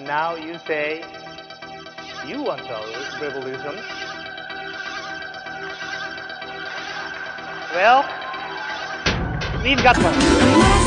and now you say, You want a revolution? Well, we've got one.